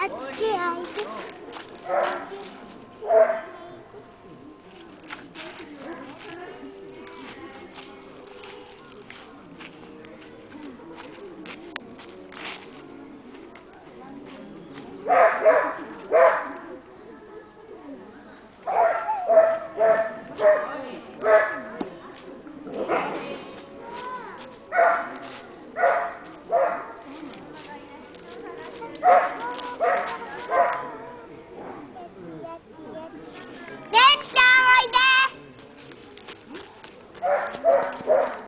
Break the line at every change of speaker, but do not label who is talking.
Aqui, aí.
Oh, my God.